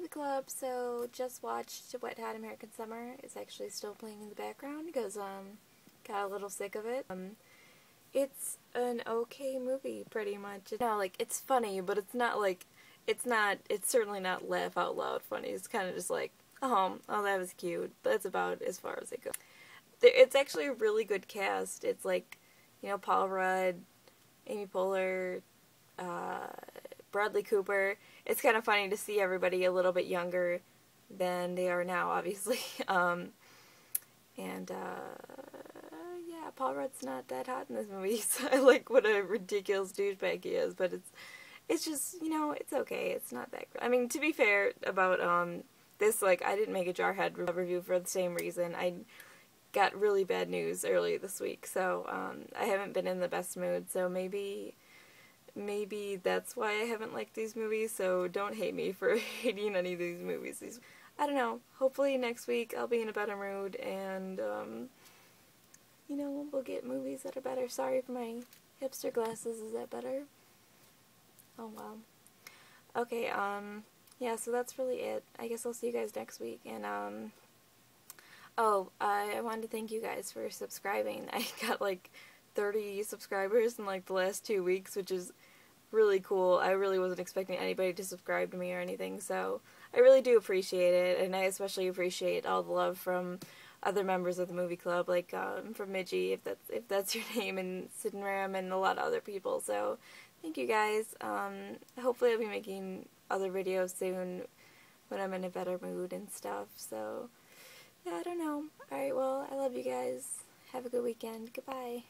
movie club, so just watched Wet Hot American Summer. It's actually still playing in the background because um got a little sick of it. Um, it's an okay movie, pretty much. No, like it's funny, but it's not like it's not. It's certainly not laugh out loud funny. It's kind of just like oh, oh that was cute. That's about as far as it goes. It's actually a really good cast. It's like you know Paul Rudd, Amy Poehler, uh, Bradley Cooper. It's kind of funny to see everybody a little bit younger than they are now, obviously. Um, and uh, yeah, Paul Rudd's not that hot in this movie. So I like what a ridiculous douchebag he is, but it's it's just you know it's okay. It's not that. I mean, to be fair about um this, like I didn't make a Jarhead review for the same reason. I got really bad news early this week, so um, I haven't been in the best mood. So maybe maybe that's why I haven't liked these movies, so don't hate me for hating any of these movies. These, I don't know, hopefully next week I'll be in a better mood and, um, you know, we'll get movies that are better. Sorry for my hipster glasses, is that better? Oh well. Okay, um, yeah, so that's really it. I guess I'll see you guys next week, and, um, oh, I, I wanted to thank you guys for subscribing. I got, like, 30 subscribers in like the last two weeks, which is really cool. I really wasn't expecting anybody to subscribe to me or anything, so I really do appreciate it, and I especially appreciate all the love from other members of the movie club, like um, from Midgie, if that's if that's your name, and Sid and Ram, and a lot of other people. So thank you guys. Um, hopefully I'll be making other videos soon when I'm in a better mood and stuff. So yeah, I don't know. All right, well I love you guys. Have a good weekend. Goodbye.